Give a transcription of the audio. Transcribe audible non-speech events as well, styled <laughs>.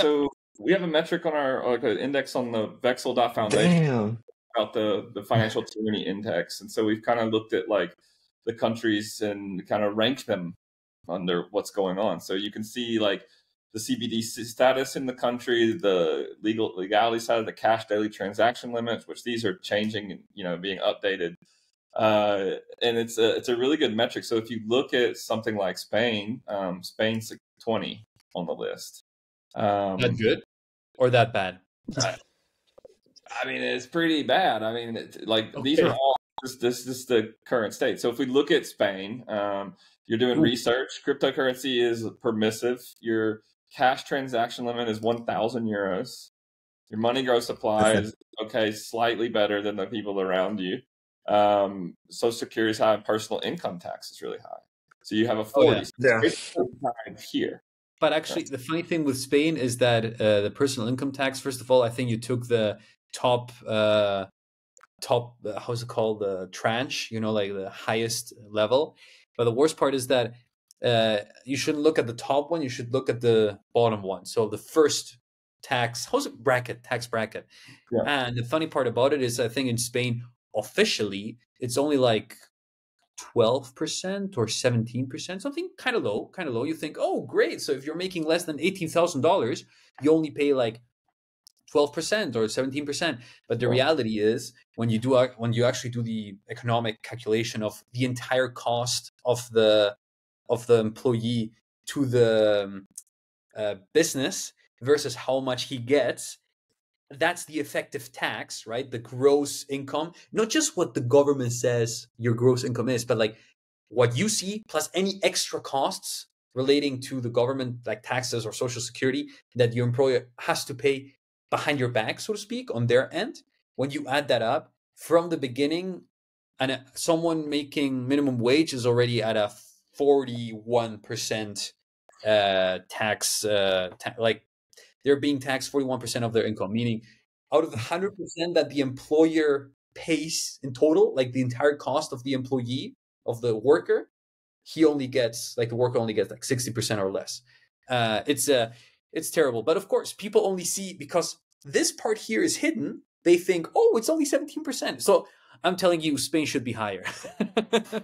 So we have a metric on our like an index on the Vexl.foundation Damn. about the the financial tyranny index, and so we've kind of looked at like the countries and kind of ranked them under what's going on. So you can see like the CBD status in the country, the legal legality side of the cash daily transaction limits, which these are changing and you know being updated. Uh, and it's a it's a really good metric. So if you look at something like Spain, um, Spain's 20 on the list. Um, that good or that bad? I, I mean, it's pretty bad. I mean, it, like okay. these are all this, this is the current state. So if we look at Spain, um, you're doing Ooh. research. Cryptocurrency is permissive. Your cash transaction limit is 1,000 euros. Your money gross supply is okay, slightly better than the people around you. Um, Social Security is high. Personal income tax is really high. So you have a 40 oh, yeah. yeah. here. But actually, the funny thing with Spain is that uh, the personal income tax. First of all, I think you took the top, uh, top. Uh, how's it called? The tranche. You know, like the highest level. But the worst part is that uh, you shouldn't look at the top one. You should look at the bottom one. So the first tax, how's it bracket, tax bracket. Yeah. And the funny part about it is, I think in Spain officially, it's only like 12% or 17%, something kind of low, kind of low. You think, oh, great. So if you're making less than $18,000, you only pay like 12% or 17%. But the reality is when you do when you actually do the economic calculation of the entire cost of the of the employee to the um, uh, business versus how much he gets, that's the effective tax, right? The gross income, not just what the government says your gross income is, but like what you see plus any extra costs relating to the government, like taxes or social security that your employer has to pay behind your back, so to speak, on their end. When you add that up from the beginning, and uh, someone making minimum wage is already at a 41% uh, tax, uh, ta- like they're being taxed 41% of their income, meaning out of the 100% that the employer pays in total, like the entire cost of the employee, of the worker, he only gets, like the worker only gets like 60% or less. Uh, it's, uh, it's terrible. But of course, people only see because this part here is hidden, they think, oh, it's only 17%. So I'm telling you, Spain should be higher. <laughs>